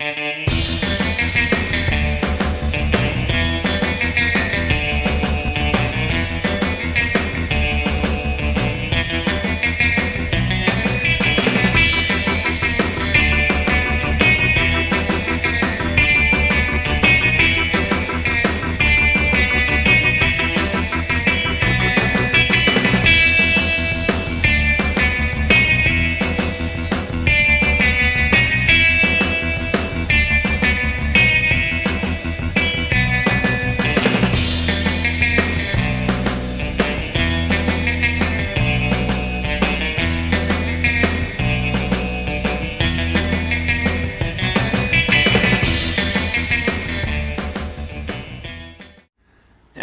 Mm-hmm.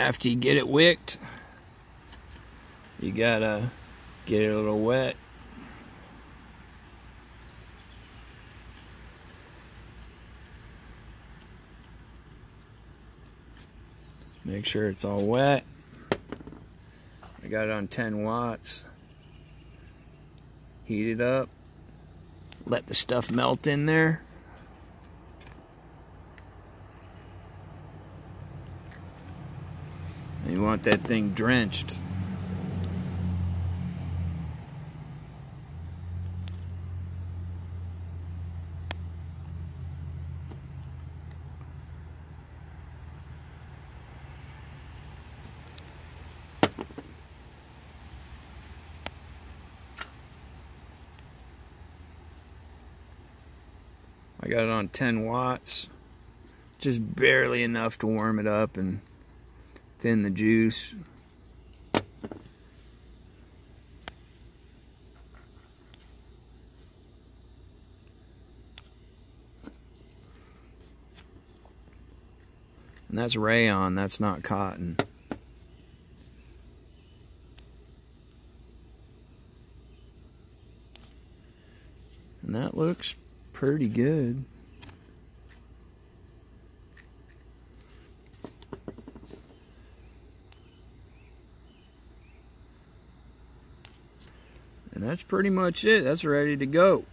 After you get it wicked, you gotta get it a little wet. Make sure it's all wet. I got it on 10 watts. Heat it up. Let the stuff melt in there. You want that thing drenched. I got it on 10 watts, just barely enough to warm it up and thin the juice. And that's rayon, that's not cotton. And that looks pretty good. And that's pretty much it. That's ready to go.